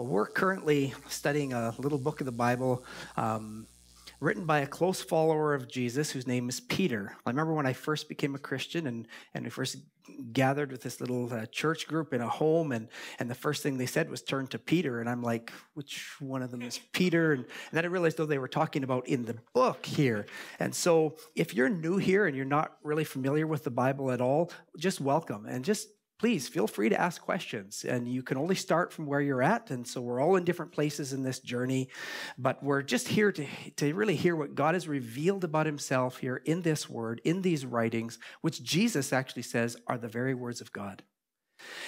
Well, we're currently studying a little book of the Bible um, written by a close follower of Jesus whose name is Peter. I remember when I first became a Christian and, and we first gathered with this little uh, church group in a home, and, and the first thing they said was turn to Peter. And I'm like, which one of them is Peter? And, and then I realized, though, they were talking about in the book here. And so if you're new here and you're not really familiar with the Bible at all, just welcome and just please feel free to ask questions. And you can only start from where you're at. And so we're all in different places in this journey, but we're just here to, to really hear what God has revealed about himself here in this word, in these writings, which Jesus actually says are the very words of God.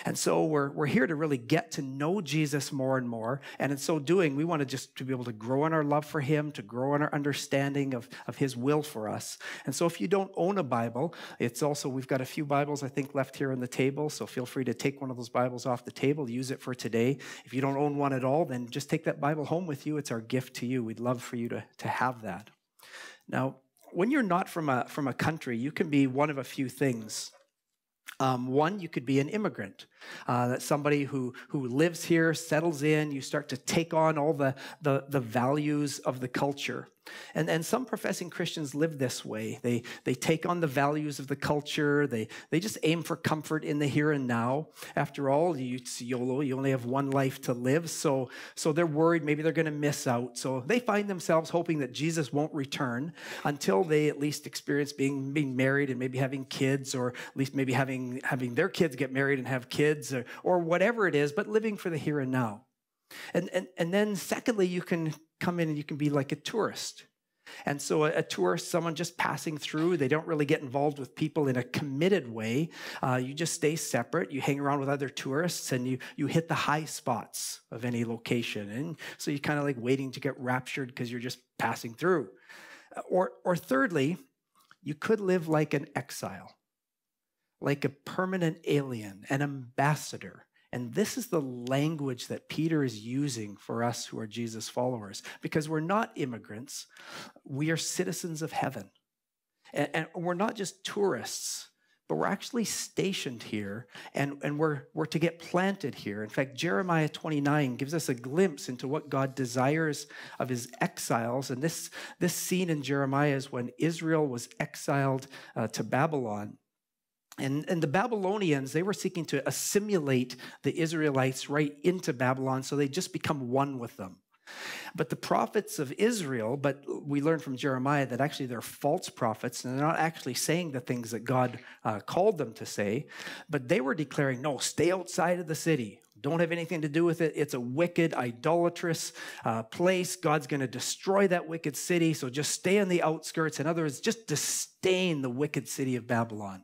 And so we're, we're here to really get to know Jesus more and more. And in so doing, we want to just to be able to grow in our love for him, to grow in our understanding of, of his will for us. And so if you don't own a Bible, it's also, we've got a few Bibles, I think, left here on the table. So feel free to take one of those Bibles off the table, use it for today. If you don't own one at all, then just take that Bible home with you. It's our gift to you. We'd love for you to, to have that. Now, when you're not from a, from a country, you can be one of a few things. Um, one, you could be an immigrant. Uh, that's somebody who, who lives here, settles in, you start to take on all the, the, the values of the culture. And, and some professing Christians live this way. They, they take on the values of the culture. They, they just aim for comfort in the here and now. After all, you, it's YOLO. You only have one life to live. So, so they're worried maybe they're going to miss out. So they find themselves hoping that Jesus won't return until they at least experience being, being married and maybe having kids, or at least maybe having, having their kids get married and have kids, or, or whatever it is, but living for the here and now. And, and, and then, secondly, you can come in and you can be like a tourist. And so, a, a tourist, someone just passing through, they don't really get involved with people in a committed way. Uh, you just stay separate. You hang around with other tourists and you, you hit the high spots of any location. And so, you're kind of like waiting to get raptured because you're just passing through. Or, or thirdly, you could live like an exile, like a permanent alien, an ambassador and this is the language that Peter is using for us who are Jesus followers, because we're not immigrants, we are citizens of heaven. And, and we're not just tourists, but we're actually stationed here and, and we're, we're to get planted here. In fact, Jeremiah 29 gives us a glimpse into what God desires of his exiles. And this, this scene in Jeremiah is when Israel was exiled uh, to Babylon. And, and the Babylonians, they were seeking to assimilate the Israelites right into Babylon so they just become one with them. But the prophets of Israel, but we learn from Jeremiah that actually they're false prophets and they're not actually saying the things that God uh, called them to say, but they were declaring, no, stay outside of the city. Don't have anything to do with it. It's a wicked, idolatrous uh, place. God's going to destroy that wicked city. So just stay on the outskirts. In other words, just disdain the wicked city of Babylon.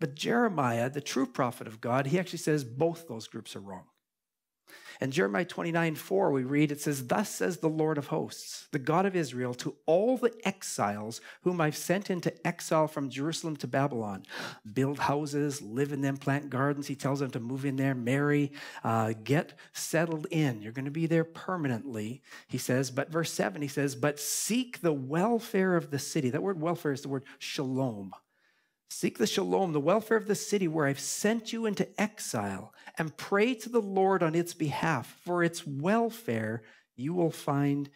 But Jeremiah, the true prophet of God, he actually says both those groups are wrong. In Jeremiah 29 4, we read, it says, Thus says the Lord of hosts, the God of Israel, to all the exiles whom I've sent into exile from Jerusalem to Babylon. Build houses, live in them, plant gardens. He tells them to move in there, marry, uh, get settled in. You're going to be there permanently, he says. But verse 7, he says, But seek the welfare of the city. That word welfare is the word shalom. Seek the shalom, the welfare of the city where I've sent you into exile, and pray to the Lord on its behalf. For its welfare, you will find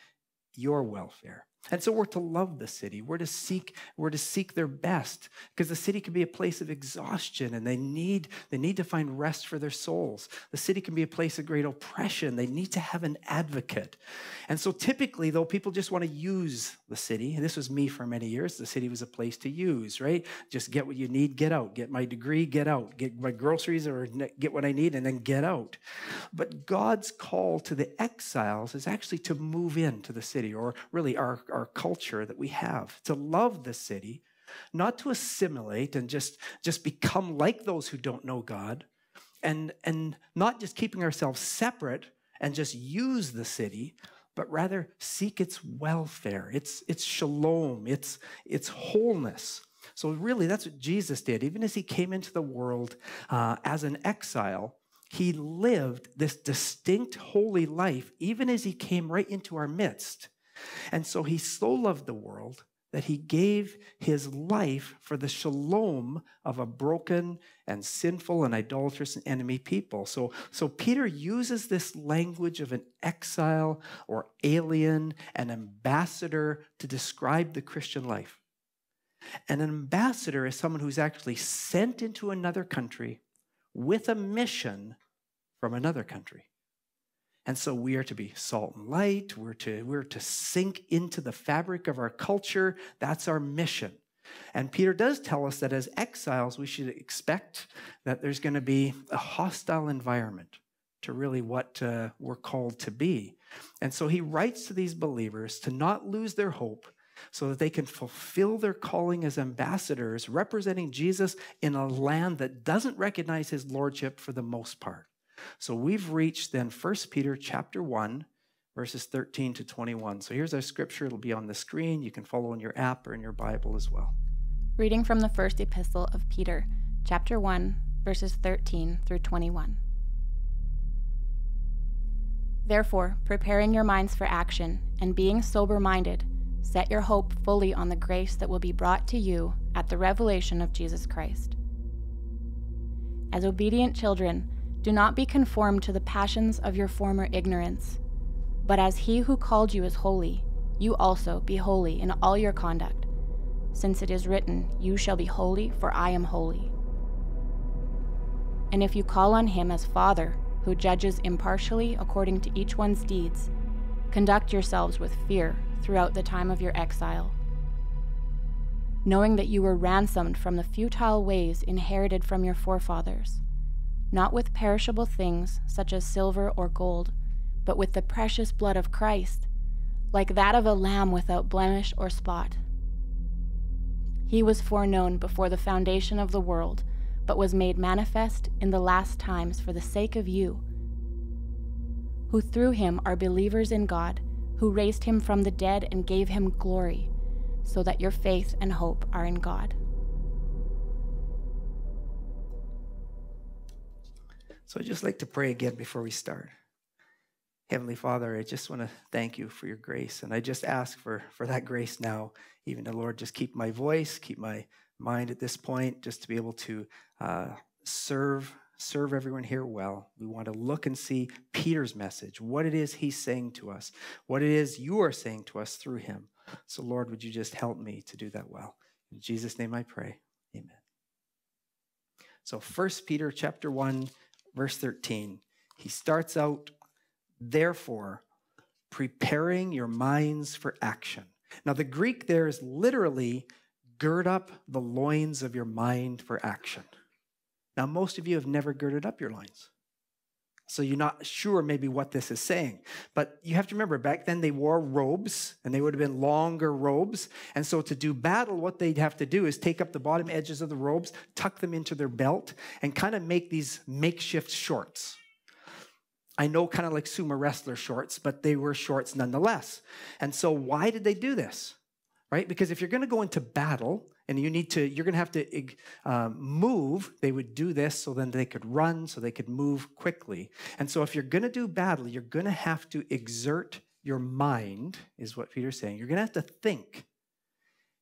your welfare. And so we're to love the city. We're to seek, we're to seek their best because the city can be a place of exhaustion and they need, they need to find rest for their souls. The city can be a place of great oppression. They need to have an advocate. And so typically, though, people just want to use the city. And this was me for many years. The city was a place to use, right? Just get what you need, get out. Get my degree, get out. Get my groceries or get what I need and then get out. But God's call to the exiles is actually to move into the city or really our our culture that we have, to love the city, not to assimilate and just, just become like those who don't know God, and, and not just keeping ourselves separate and just use the city, but rather seek its welfare, its, its shalom, its, its wholeness. So, really, that's what Jesus did. Even as he came into the world uh, as an exile, he lived this distinct holy life, even as he came right into our midst. And so he so loved the world that he gave his life for the shalom of a broken and sinful and idolatrous and enemy people. So, so Peter uses this language of an exile or alien, an ambassador to describe the Christian life. An ambassador is someone who's actually sent into another country with a mission from another country. And so we are to be salt and light. We're to, we're to sink into the fabric of our culture. That's our mission. And Peter does tell us that as exiles, we should expect that there's going to be a hostile environment to really what uh, we're called to be. And so he writes to these believers to not lose their hope so that they can fulfill their calling as ambassadors, representing Jesus in a land that doesn't recognize his lordship for the most part. So we've reached then 1 Peter chapter 1 verses 13 to 21. So here's our scripture. It'll be on the screen. You can follow in your app or in your Bible as well. Reading from the first epistle of Peter, chapter 1, verses 13 through 21. Therefore, preparing your minds for action and being sober minded, set your hope fully on the grace that will be brought to you at the revelation of Jesus Christ. As obedient children, do not be conformed to the passions of your former ignorance, but as he who called you is holy, you also be holy in all your conduct, since it is written, You shall be holy, for I am holy. And if you call on him as Father, who judges impartially according to each one's deeds, conduct yourselves with fear throughout the time of your exile, knowing that you were ransomed from the futile ways inherited from your forefathers not with perishable things such as silver or gold, but with the precious blood of Christ, like that of a lamb without blemish or spot. He was foreknown before the foundation of the world, but was made manifest in the last times for the sake of you, who through him are believers in God, who raised him from the dead and gave him glory, so that your faith and hope are in God. So I'd just like to pray again before we start. Heavenly Father, I just want to thank you for your grace. And I just ask for, for that grace now, even the Lord, just keep my voice, keep my mind at this point, just to be able to uh, serve serve everyone here well. We want to look and see Peter's message, what it is he's saying to us, what it is you are saying to us through him. So, Lord, would you just help me to do that well? In Jesus' name I pray. Amen. So, First Peter chapter 1 verse 13. He starts out, therefore, preparing your minds for action. Now, the Greek there is literally gird up the loins of your mind for action. Now, most of you have never girded up your loins. So you're not sure maybe what this is saying. But you have to remember, back then they wore robes, and they would have been longer robes. And so to do battle, what they'd have to do is take up the bottom edges of the robes, tuck them into their belt, and kind of make these makeshift shorts. I know kind of like sumo wrestler shorts, but they were shorts nonetheless. And so why did they do this? Right? Because if you're going to go into battle, and you need to you're going to have to uh, move. They would do this so then they could run so they could move quickly. And so if you're going to do battle you're going to have to exert your mind is what peter's saying. You're going to have to think.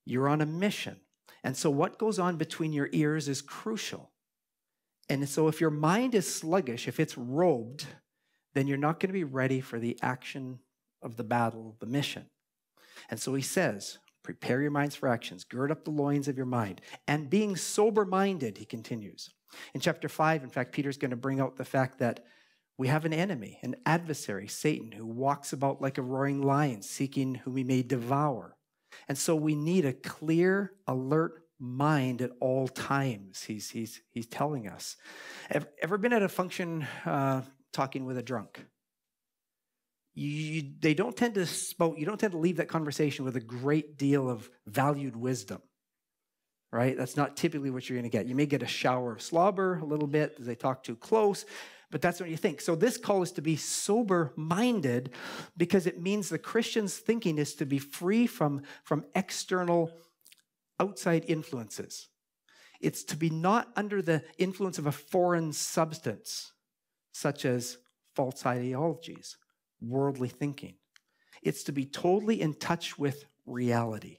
You're on a mission. And so what goes on between your ears is crucial. And so if your mind is sluggish if it's robed then you're not going to be ready for the action of the battle the mission. And so he says Prepare your minds for actions. Gird up the loins of your mind. And being sober minded, he continues. In chapter 5, in fact, Peter's going to bring out the fact that we have an enemy, an adversary, Satan, who walks about like a roaring lion, seeking whom he may devour. And so we need a clear, alert mind at all times, he's, he's, he's telling us. Ever, ever been at a function uh, talking with a drunk? You, they don't tend to spoke, you don't tend to leave that conversation with a great deal of valued wisdom right? That's not typically what you're going to get. You may get a shower of slobber a little bit as they talk too close but that's what you think. So this call is to be sober minded because it means the christian's thinking is to be free from from external outside influences. It's to be not under the influence of a foreign substance such as false ideologies worldly thinking. It's to be totally in touch with reality.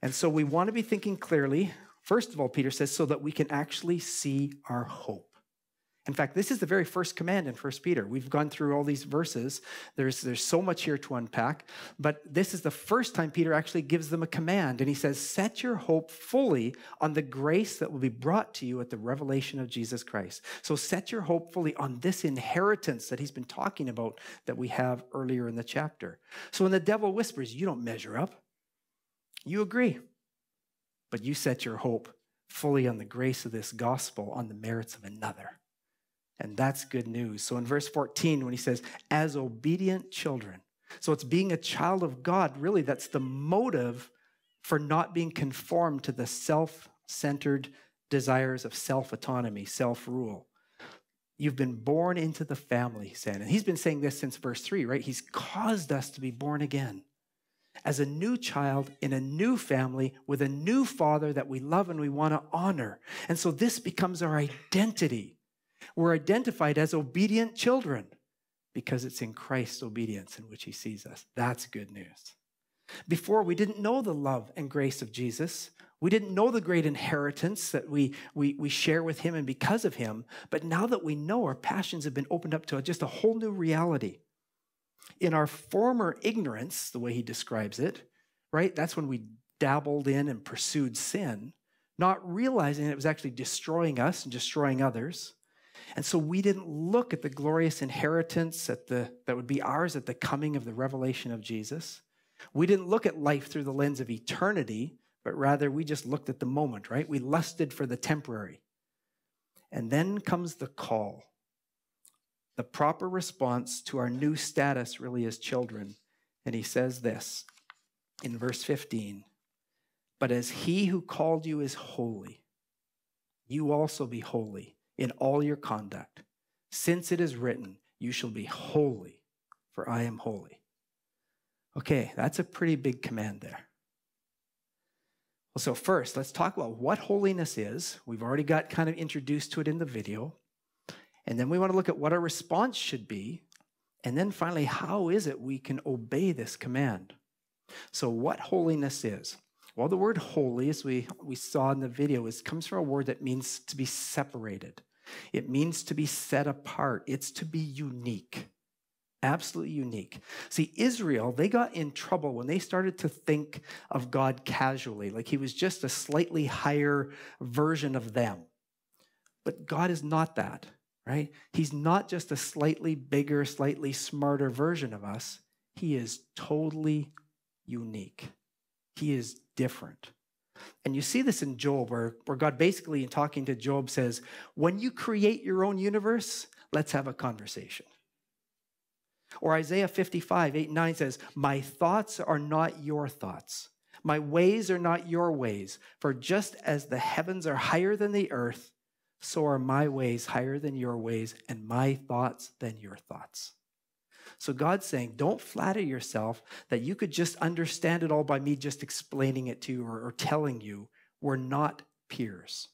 And so we want to be thinking clearly. First of all, Peter says, so that we can actually see our hope. In fact, this is the very first command in 1 Peter. We've gone through all these verses. There's, there's so much here to unpack, but this is the first time Peter actually gives them a command. And he says, Set your hope fully on the grace that will be brought to you at the revelation of Jesus Christ. So set your hope fully on this inheritance that he's been talking about that we have earlier in the chapter. So when the devil whispers, You don't measure up, you agree, but you set your hope fully on the grace of this gospel, on the merits of another. And that's good news. So in verse 14, when he says, as obedient children, so it's being a child of God, really, that's the motive for not being conformed to the self centered desires of self autonomy, self rule. You've been born into the family, he said. And he's been saying this since verse 3, right? He's caused us to be born again as a new child in a new family with a new father that we love and we want to honor. And so this becomes our identity. We're identified as obedient children because it's in Christ's obedience in which he sees us. That's good news. Before, we didn't know the love and grace of Jesus. We didn't know the great inheritance that we, we, we share with him and because of him. But now that we know, our passions have been opened up to just a whole new reality. In our former ignorance, the way he describes it, right? That's when we dabbled in and pursued sin, not realizing it was actually destroying us and destroying others. And so we didn't look at the glorious inheritance at the, that would be ours at the coming of the revelation of Jesus. We didn't look at life through the lens of eternity, but rather we just looked at the moment, right? We lusted for the temporary. And then comes the call. The proper response to our new status, really, as children. And he says this in verse 15 But as he who called you is holy, you also be holy in all your conduct, since it is written, You shall be holy, for I am holy. Okay, that's a pretty big command there. Well, so first, let's talk about what holiness is. We've already got kind of introduced to it in the video. And then we want to look at what our response should be. And then finally, how is it we can obey this command? So, what holiness is? Well, the word holy, as we, we saw in the video, is, comes from a word that means to be separated. It means to be set apart. It's to be unique. Absolutely unique. See, Israel, they got in trouble when they started to think of God casually, like he was just a slightly higher version of them. But God is not that, right? He's not just a slightly bigger, slightly smarter version of us. He is totally unique. He is different. And you see this in Job, where, where God basically, in talking to Job, says, When you create your own universe, let's have a conversation. Or Isaiah 55, 8 and 9 says, My thoughts are not your thoughts. My ways are not your ways. For just as the heavens are higher than the earth, so are my ways higher than your ways, and my thoughts than your thoughts. So God's saying, don't flatter yourself that you could just understand it all by me just explaining it to you or, or telling you. We're not peers.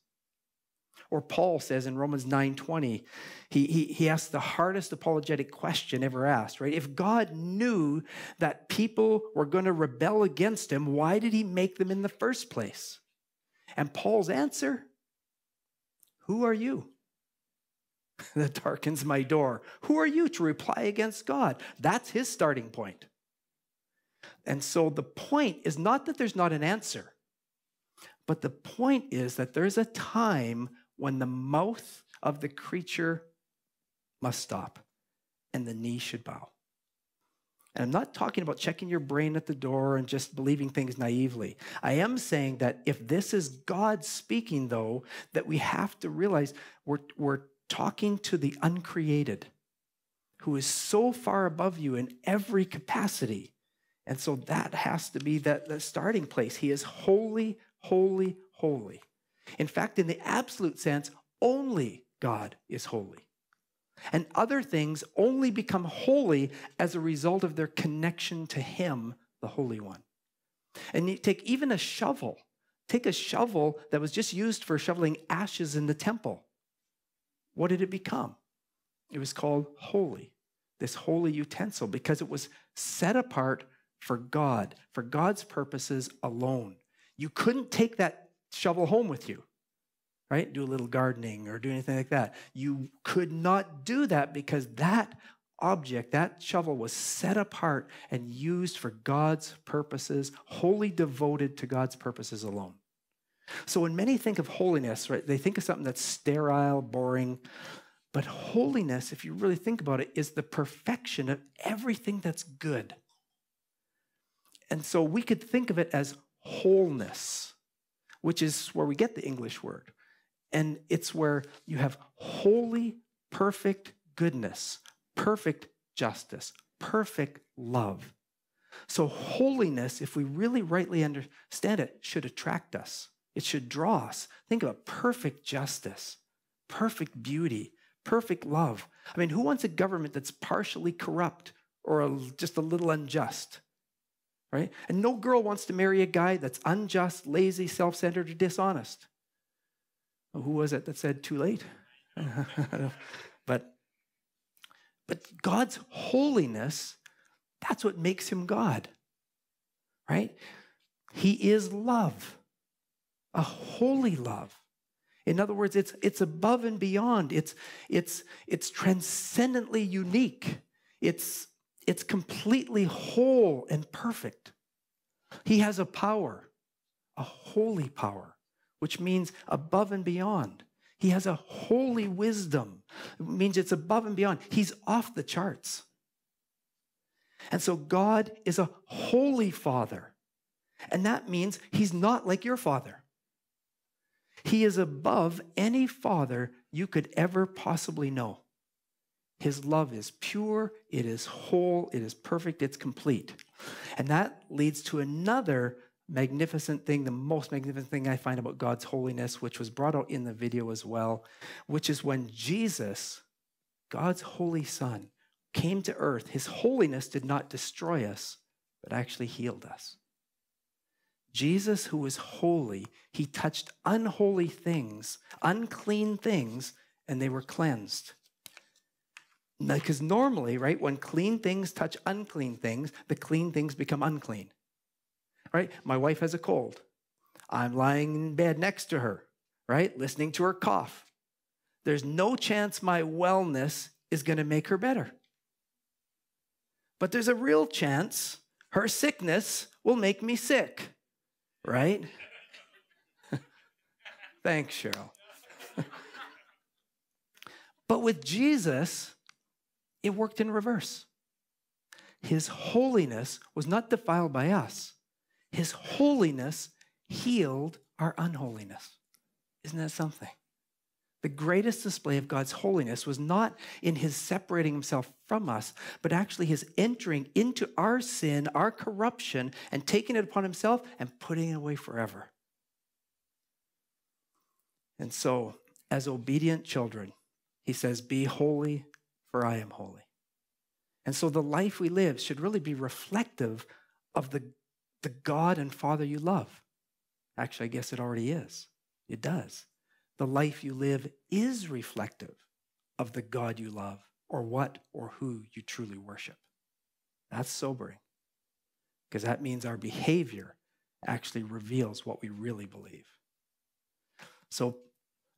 Or Paul says in Romans 9:20, he, he, he asks the hardest apologetic question ever asked, right? If God knew that people were going to rebel against him, why did he make them in the first place? And Paul's answer, who are you? that darkens my door. Who are you to reply against God? That's his starting point. And so the point is not that there's not an answer, but the point is that there's a time when the mouth of the creature must stop and the knee should bow. And I'm not talking about checking your brain at the door and just believing things naively. I am saying that if this is God speaking, though, that we have to realize we're, we're talking to the uncreated who is so far above you in every capacity. And so that has to be the starting place. He is holy, holy, holy. In fact, in the absolute sense, only God is holy. And other things only become holy as a result of their connection to Him, the Holy One. And you take even a shovel, take a shovel that was just used for shoveling ashes in the temple. What did it become? It was called holy, this holy utensil, because it was set apart for God, for God's purposes alone. You couldn't take that shovel home with you, right? Do a little gardening or do anything like that. You could not do that because that object, that shovel was set apart and used for God's purposes, wholly devoted to God's purposes alone. So when many think of holiness, right, they think of something that's sterile, boring. But holiness, if you really think about it, is the perfection of everything that's good. And so we could think of it as wholeness, which is where we get the English word. And it's where you have holy, perfect goodness, perfect justice, perfect love. So, holiness, if we really rightly understand it, should attract us. It should draw us. Think about perfect justice, perfect beauty, perfect love. I mean, who wants a government that's partially corrupt or just a little unjust? right? And no girl wants to marry a guy that's unjust, lazy, self centered, or dishonest. Well, who was it that said too late? but, but God's holiness, that's what makes him God, right? He is love, a holy love. In other words, it's, it's above and beyond. It's, it's, it's transcendently unique. It's it's completely whole and perfect. He has a power, a holy power, which means above and beyond. He has a holy wisdom, it means it's above and beyond. He's off the charts. And so God is a holy father. And that means he's not like your father. He is above any father you could ever possibly know. His love is pure, it is whole, it is perfect, it's complete. And that leads to another magnificent thing, the most magnificent thing I find about God's holiness, which was brought out in the video as well, which is when Jesus, God's holy Son, came to earth, his holiness did not destroy us, but actually healed us. Jesus, who was holy, he touched unholy things, unclean things, and they were cleansed. Because normally, right, when clean things touch unclean things, the clean things become unclean. Right? My wife has a cold. I'm lying in bed next to her, right, listening to her cough. There's no chance my wellness is going to make her better. But there's a real chance her sickness will make me sick, right? Thanks, Cheryl. but with Jesus, it worked in reverse. His holiness was not defiled by us, His holiness healed our unholiness. Isn't that something? The greatest display of God's holiness was not in his separating himself from us, but actually his entering into our sin, our corruption, and taking it upon himself and putting it away forever. And so, as obedient children, he says, Be holy for I am holy. And so the life we live should really be reflective of the, the God and Father you love. Actually, I guess it already is. It does. The life you live is reflective of the God you love or what or who you truly worship. That's sobering because that means our behavior actually reveals what we really believe. So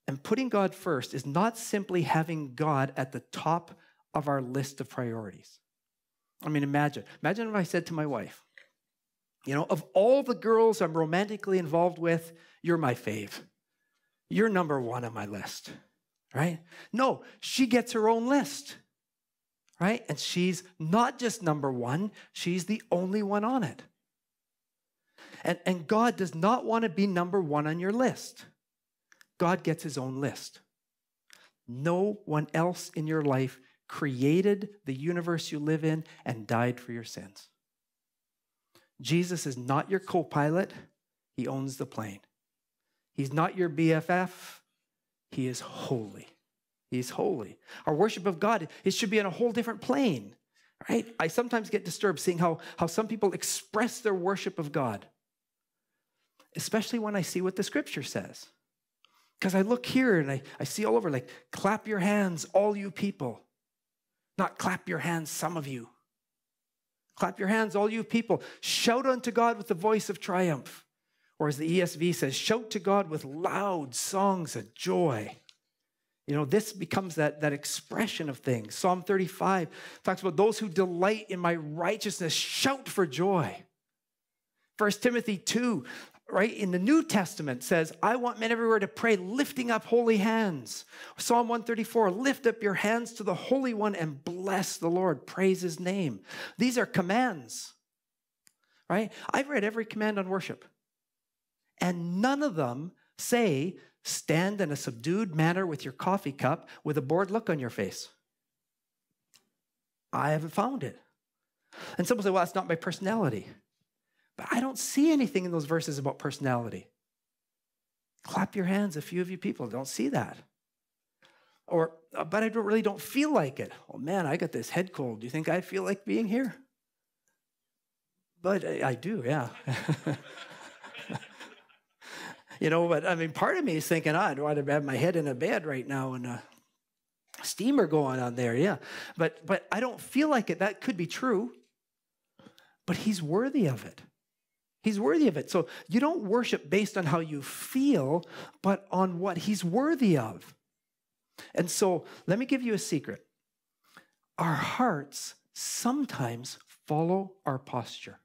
and putting God first is not simply having God at the top of our list of priorities. I mean, imagine. Imagine if I said to my wife, you know, of all the girls I'm romantically involved with, you're my fave. You're number one on my list, right? No, she gets her own list, right? And she's not just number one, she's the only one on it. And, and God does not want to be number one on your list. God gets his own list. No one else in your life created the universe you live in and died for your sins. Jesus is not your co pilot, he owns the plane. He's not your BFF, he is holy. He's holy. Our worship of God, it should be on a whole different plane, right? I sometimes get disturbed seeing how, how some people express their worship of God, especially when I see what the scripture says. Because I look here and I, I see all over, like, clap your hands, all you people. Not clap your hands, some of you. Clap your hands, all you people. Shout unto God with the voice of triumph. Or as the ESV says, shout to God with loud songs of joy. You know, this becomes that, that expression of things. Psalm 35 talks about those who delight in my righteousness shout for joy. First Timothy 2, right, in the New Testament says, I want men everywhere to pray, lifting up holy hands. Psalm 134, lift up your hands to the Holy One and bless the Lord, praise his name. These are commands, right? I've read every command on worship, and none of them say, stand in a subdued manner with your coffee cup with a bored look on your face. I haven't found it. And some will say, well, that's not my personality. But I don't see anything in those verses about personality. Clap your hands, a few of you people don't see that. Or, uh, but I don't, really don't feel like it. Oh man, I got this head cold. Do you think I feel like being here? But I, I do, yeah. you know, but I mean, part of me is thinking, oh, I'd rather have my head in a bed right now and a steamer going on there, yeah. But but I don't feel like it. That could be true. But he's worthy of it. He's worthy of it. So you don't worship based on how you feel, but on what he's worthy of. And so let me give you a secret. Our hearts sometimes follow our posture.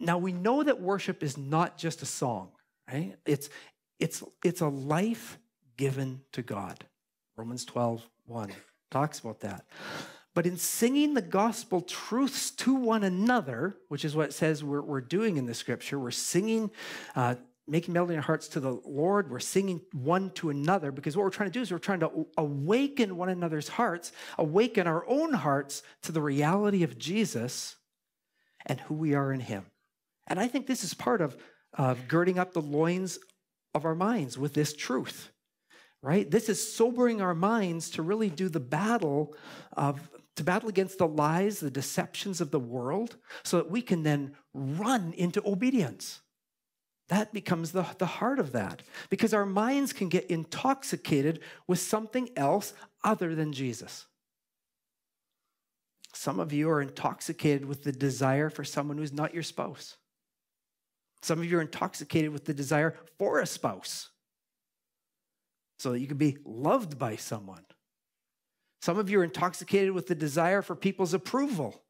Now we know that worship is not just a song, right? It's it's it's a life given to God. Romans 12, 1 talks about that. But in singing the gospel truths to one another, which is what it says we're, we're doing in the scripture, we're singing, uh, making melody in our hearts to the Lord. We're singing one to another because what we're trying to do is we're trying to awaken one another's hearts, awaken our own hearts to the reality of Jesus and who we are in Him. And I think this is part of, girding up the loins of our minds with this truth right? This is sobering our minds to really do the battle of to battle against the lies, the deceptions of the world, so that we can then run into obedience. That becomes the, the heart of that because our minds can get intoxicated with something else other than Jesus. Some of you are intoxicated with the desire for someone who's not your spouse. Some of you are intoxicated with the desire for a spouse so that you can be loved by someone. Some of you are intoxicated with the desire for people's approval.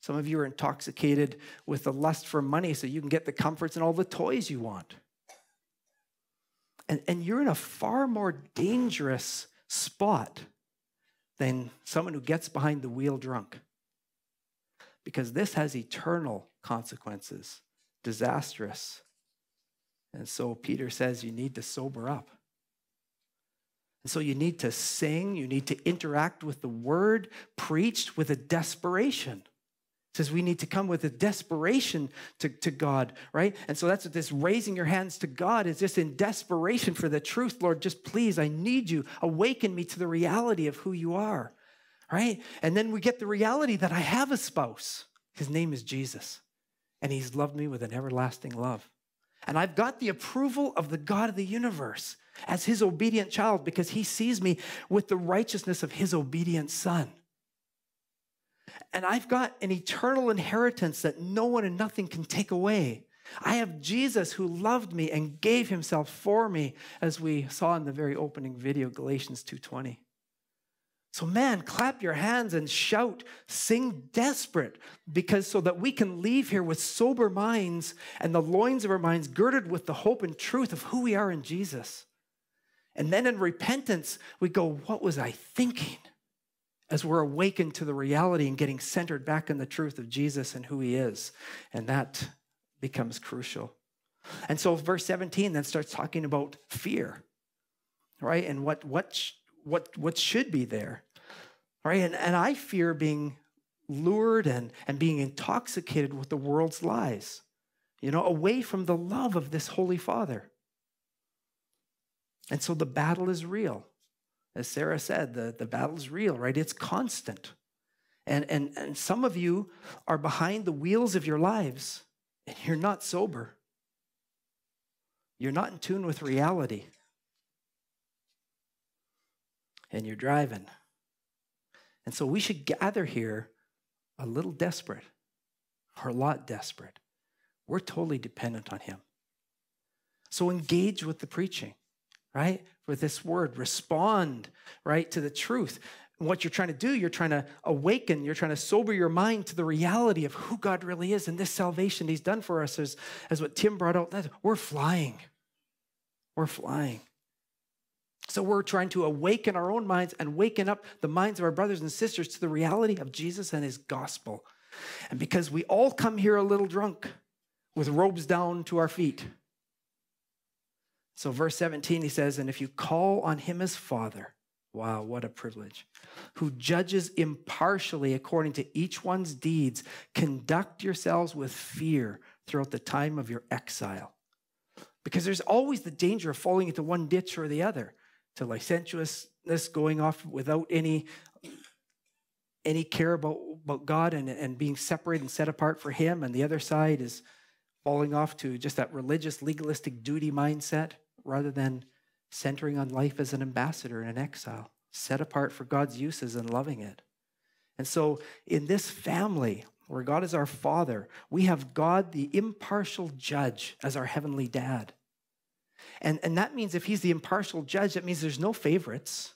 Some of you are intoxicated with the lust for money so you can get the comforts and all the toys you want. And, and you're in a far more dangerous spot than someone who gets behind the wheel drunk. Because this has eternal consequences, disastrous. And so Peter says you need to sober up. And so you need to sing, you need to interact with the word preached with a desperation. Says we need to come with a desperation to, to God, right? And so that's what this raising your hands to God is just in desperation for the truth. Lord, just please, I need you. Awaken me to the reality of who you are, right? And then we get the reality that I have a spouse. His name is Jesus, and he's loved me with an everlasting love. And I've got the approval of the God of the universe as his obedient child because he sees me with the righteousness of his obedient son. And I've got an eternal inheritance that no one and nothing can take away. I have Jesus who loved me and gave himself for me as we saw in the very opening video Galatians 2:20. So, man, clap your hands and shout, sing desperate, because so that we can leave here with sober minds and the loins of our minds girded with the hope and truth of who we are in Jesus. And then in repentance, we go, What was I thinking? As we're awakened to the reality and getting centered back in the truth of Jesus and who he is. And that becomes crucial. And so verse 17 then starts talking about fear, right? And what, what, what, what should be there, right? And, and I fear being lured and, and being intoxicated with the world's lies, you know, away from the love of this Holy Father. And so the battle is real. As Sarah said, the, the battle is real, right? It's constant. And, and, and some of you are behind the wheels of your lives and you're not sober. You're not in tune with reality. And you're driving. And so we should gather here a little desperate, We're a lot desperate. We're totally dependent on Him. So engage with the preaching, right? With this word, respond, right, to the truth. What you're trying to do, you're trying to awaken, you're trying to sober your mind to the reality of who God really is and this salvation He's done for us, as, as what Tim brought out. That we're flying. We're flying. So we're trying to awaken our own minds and waken up the minds of our brothers and sisters to the reality of Jesus and his gospel. And because we all come here a little drunk with robes down to our feet. So, verse 17, he says, And if you call on him as Father, wow, what a privilege, who judges impartially according to each one's deeds, conduct yourselves with fear throughout the time of your exile. Because there's always the danger of falling into one ditch or the other to licentiousness, going off without any any care about, about God and, and being separated and set apart for Him. And the other side is falling off to just that religious, legalistic duty mindset rather than centering on life as an ambassador in an exile, set apart for God's uses and loving it. And so, in this family, where God is our Father, we have God, the impartial judge, as our heavenly dad. And, and that means if he's the impartial judge, that means there's no favorites,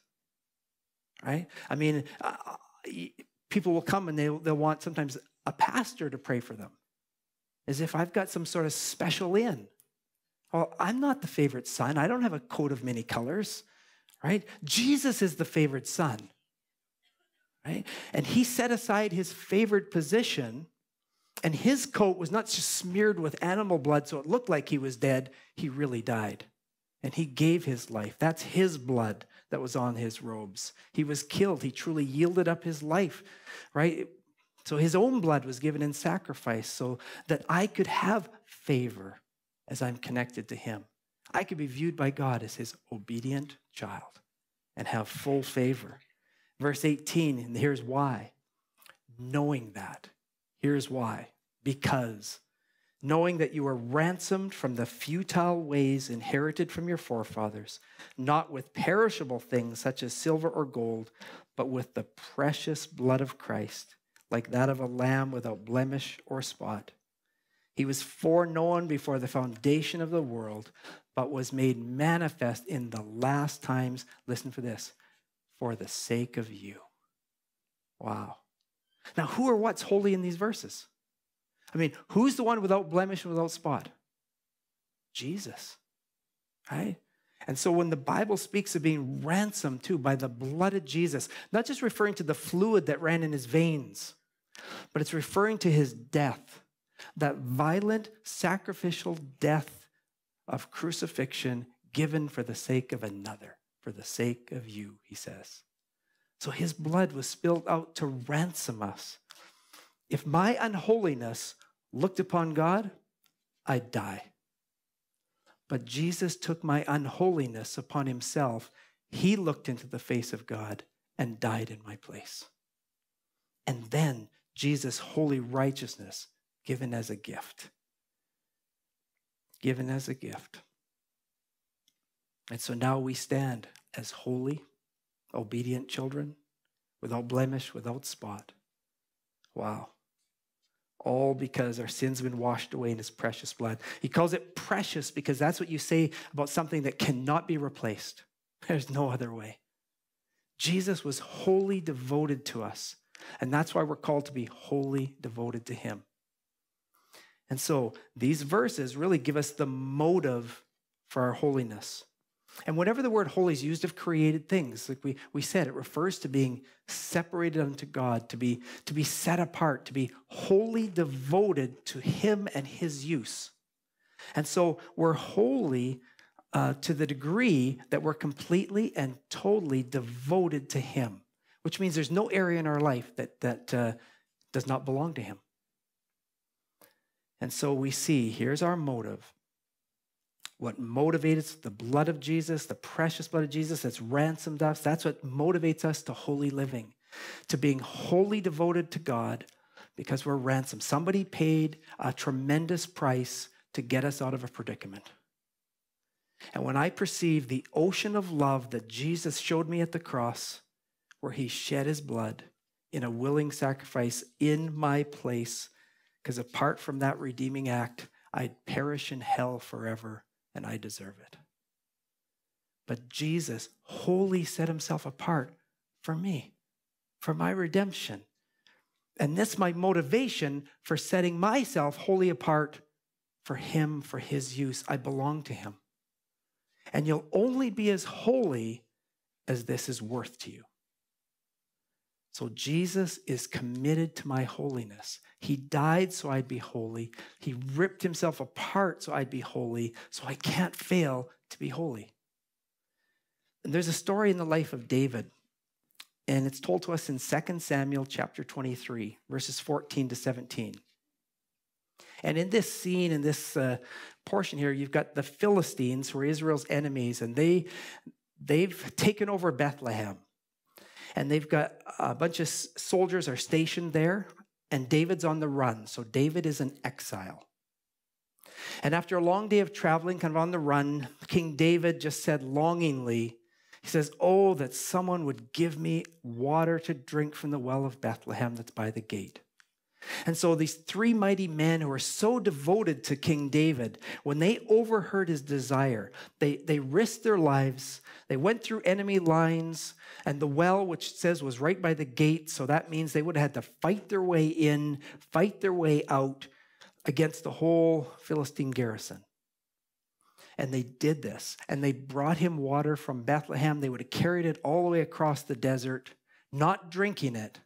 right? I mean, uh, people will come and they'll, they'll want sometimes a pastor to pray for them, as if I've got some sort of special in. Well, I'm not the favorite son. I don't have a coat of many colors, right? Jesus is the favorite son, right? And he set aside his favored position and his coat was not just smeared with animal blood so it looked like he was dead, he really died. And he gave his life. That's his blood that was on his robes. He was killed. He truly yielded up his life, right? So his own blood was given in sacrifice so that I could have favor as I'm connected to him. I could be viewed by God as his obedient child and have full favor. Verse 18, and here's why. Knowing that Here's why because knowing that you are ransomed from the futile ways inherited from your forefathers, not with perishable things such as silver or gold, but with the precious blood of Christ, like that of a lamb without blemish or spot. He was foreknown before the foundation of the world, but was made manifest in the last times. Listen for this for the sake of you. Wow. Now, who or what's holy in these verses? I mean, who's the one without blemish and without spot? Jesus, right? And so when the Bible speaks of being ransomed too by the blood of Jesus, not just referring to the fluid that ran in his veins, but it's referring to his death, that violent sacrificial death of crucifixion given for the sake of another, for the sake of you, he says. So his blood was spilled out to ransom us. If my unholiness looked upon God, I'd die. But Jesus took my unholiness upon himself. He looked into the face of God and died in my place. And then Jesus' holy righteousness given as a gift. Given as a gift. And so now we stand as holy obedient children, without blemish, without spot. Wow. All because our sins have been washed away in his precious blood. He calls it precious because that's what you say about something that cannot be replaced. There's no other way. Jesus was wholly devoted to us, and that's why we're called to be wholly devoted to him. And so these verses really give us the motive for our holiness. And whenever the word holy is used of created things, like we, we said, it refers to being separated unto God, to be, to be set apart, to be wholly devoted to Him and His use. And so we're holy uh, to the degree that we're completely and totally devoted to Him, which means there's no area in our life that, that uh, does not belong to Him. And so we see here's our motive what motivates the blood of Jesus, the precious blood of Jesus that's ransomed us. That's what motivates us to holy living, to being wholly devoted to God because we're ransomed. Somebody paid a tremendous price to get us out of a predicament. And when I perceive the ocean of love that Jesus showed me at the cross, where he shed his blood in a willing sacrifice in my place, because apart from that redeeming act, I'd perish in hell forever and I deserve it. But Jesus wholly set himself apart for me, for my redemption. And that's my motivation for setting myself wholly apart for him, for his use. I belong to him. And you'll only be as holy as this is worth to you. So Jesus is committed to my holiness. He died so I'd be holy. He ripped himself apart so I'd be holy. So I can't fail to be holy. And there's a story in the life of David, and it's told to us in 2 Samuel chapter 23, verses 14 to 17. And in this scene, in this uh, portion here, you've got the Philistines, who are Israel's enemies, and they they've taken over Bethlehem and they've got a bunch of soldiers are stationed there and david's on the run. So david is an exile. And after a long day of traveling kind of on the run king david just said longingly he says oh that someone would give me water to drink from the well of bethlehem that's by the gate and so these three mighty men who are so devoted to King David, when they overheard his desire, they, they risked their lives. They went through enemy lines, and the well, which says was right by the gate, so that means they would have had to fight their way in, fight their way out against the whole Philistine garrison. And they did this, and they brought him water from Bethlehem. They would have carried it all the way across the desert, not drinking it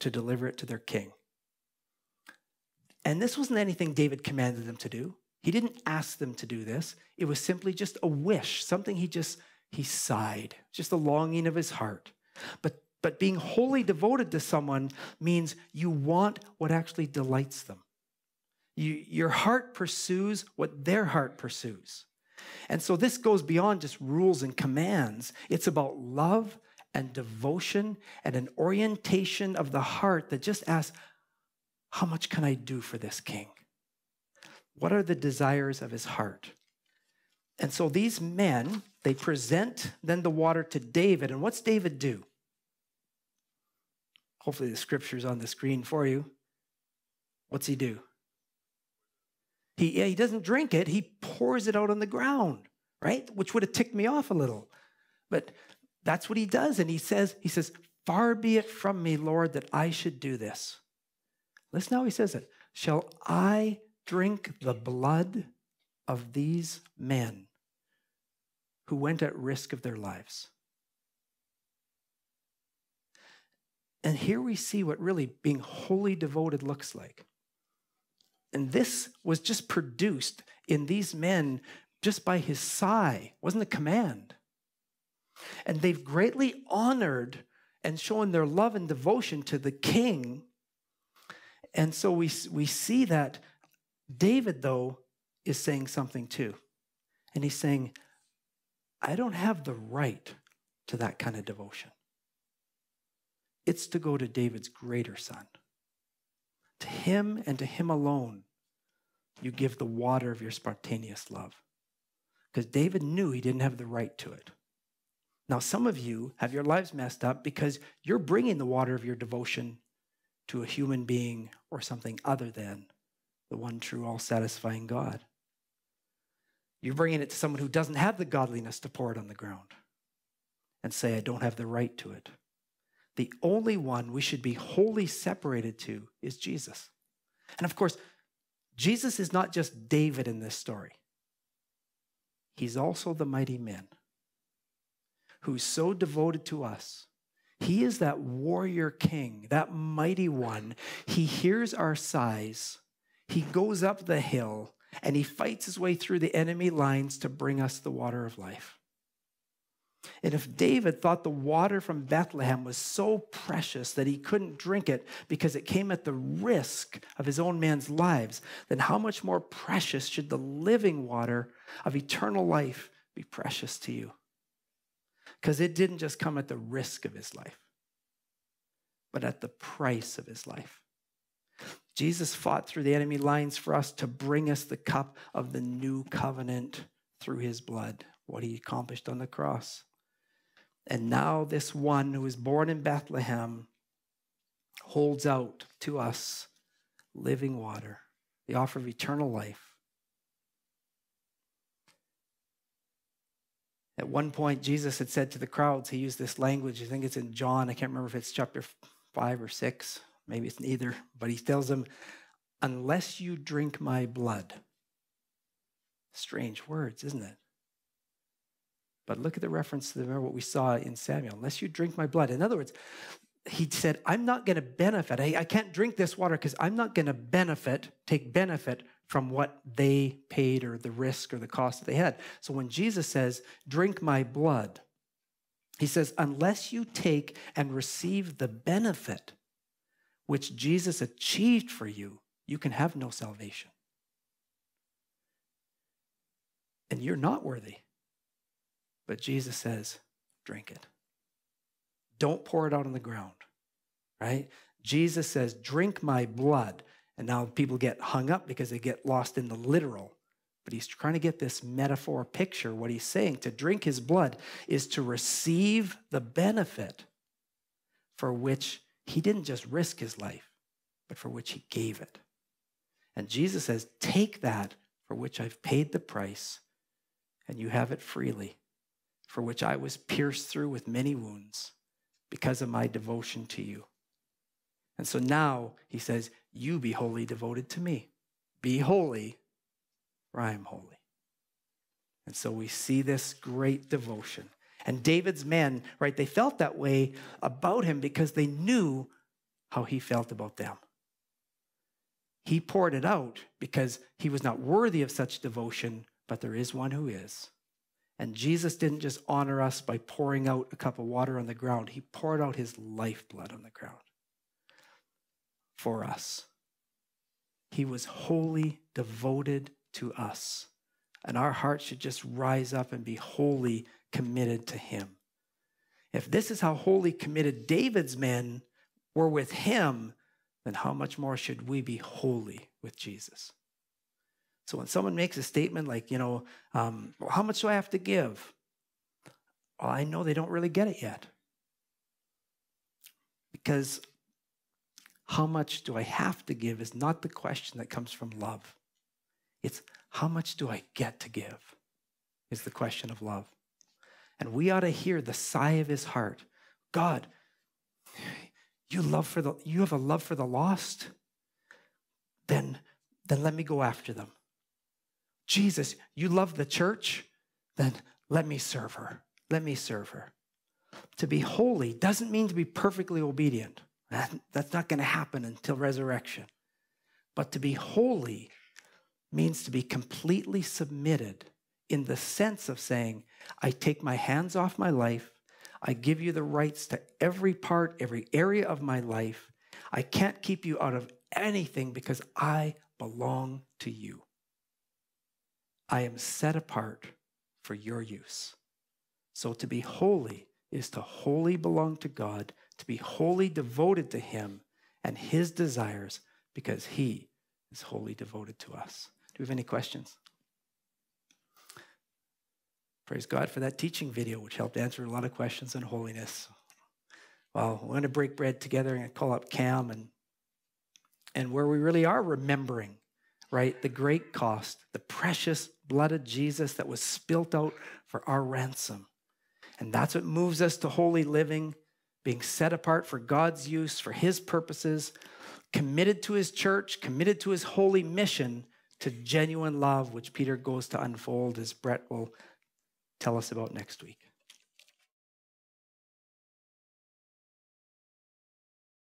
to deliver it to their king. And this wasn't anything David commanded them to do. He didn't ask them to do this. It was simply just a wish, something he just he sighed, just a longing of his heart. But but being wholly devoted to someone means you want what actually delights them. You, your heart pursues what their heart pursues. And so this goes beyond just rules and commands. It's about love and devotion and an orientation of the heart that just asks, How much can I do for this king? What are the desires of his heart? And so these men, they present then the water to David. And what's David do? Hopefully, the scripture's on the screen for you. What's he do? He, yeah, he doesn't drink it, he pours it out on the ground, right? Which would have ticked me off a little. But that's what he does. And he says, he says, far be it from me, Lord, that I should do this. Listen how he says it. Shall I drink the blood of these men who went at risk of their lives? And here we see what really being wholly devoted looks like. And this was just produced in these men just by his sigh, it wasn't a command. And they've greatly honored and shown their love and devotion to the king. And so we, we see that David, though, is saying something too. And he's saying, I don't have the right to that kind of devotion. It's to go to David's greater son. To him and to him alone, you give the water of your spontaneous love. Because David knew he didn't have the right to it. Now, some of you have your lives messed up because you're bringing the water of your devotion to a human being or something other than the one true, all satisfying God. You're bringing it to someone who doesn't have the godliness to pour it on the ground and say, I don't have the right to it. The only one we should be wholly separated to is Jesus. And of course, Jesus is not just David in this story, he's also the mighty men who's so devoted to us. He is that warrior king, that mighty one. He hears our sighs. He goes up the hill and he fights his way through the enemy lines to bring us the water of life. And if David thought the water from Bethlehem was so precious that he couldn't drink it because it came at the risk of his own man's lives, then how much more precious should the living water of eternal life be precious to you? Because it didn't just come at the risk of his life, but at the price of his life. Jesus fought through the enemy lines for us to bring us the cup of the new covenant through his blood, what he accomplished on the cross. And now, this one who was born in Bethlehem holds out to us living water, the offer of eternal life. At one point, Jesus had said to the crowds, he used this language, I think it's in John, I can't remember if it's chapter five or six, maybe it's neither, but he tells them, Unless you drink my blood. Strange words, isn't it? But look at the reference to remember what we saw in Samuel. Unless you drink my blood. In other words, he said, I'm not going to benefit. I, I can't drink this water because I'm not going to benefit, take benefit from what they paid or the risk or the cost that they had. So when Jesus says, Drink my blood, he says, Unless you take and receive the benefit which Jesus achieved for you, you can have no salvation. And you're not worthy. But Jesus says, Drink it. Don't pour it out on the ground, right? Jesus says, Drink my blood. And now people get hung up because they get lost in the literal. But he's trying to get this metaphor picture. What he's saying to drink his blood is to receive the benefit for which he didn't just risk his life, but for which he gave it. And Jesus says, Take that for which I've paid the price, and you have it freely, for which I was pierced through with many wounds because of my devotion to you. And so now he says, You be wholly devoted to me. Be holy, for I am holy. And so we see this great devotion. And David's men, right, they felt that way about him because they knew how he felt about them. He poured it out because he was not worthy of such devotion, but there is one who is. And Jesus didn't just honor us by pouring out a cup of water on the ground, he poured out his lifeblood on the ground for us. He was wholly devoted to us. And our hearts should just rise up and be wholly committed to him. If this is how wholly committed David's men were with him, then how much more should we be holy with Jesus? So when someone makes a statement like, you know, um, well, how much do I have to give? Well, I know they don't really get it yet. Because how much do I have to give is not the question that comes from love. It's how much do I get to give is the question of love. And we ought to hear the sigh of his heart. God, you love for the you have a love for the lost? Then then let me go after them. Jesus, you love the church? Then let me serve her. Let me serve her. To be holy doesn't mean to be perfectly obedient. That, that's not going to happen until resurrection. But to be holy means to be completely submitted in the sense of saying, I take my hands off my life. I give you the rights to every part, every area of my life. I can't keep you out of anything because I belong to you. I am set apart for your use. So to be holy is to wholly belong to God to be wholly devoted to Him and His desires because He is wholly devoted to us. Do we have any questions? Praise God for that teaching video, which helped answer a lot of questions on holiness. Well, we're going to break bread together and call up Cam and and where we really are remembering, right, the great cost, the precious blood of Jesus that was spilt out for our ransom. And that's what moves us to holy living being set apart for God's use, for His purposes, committed to His church, committed to His holy mission to genuine love, which Peter goes to unfold as Brett will tell us about next week.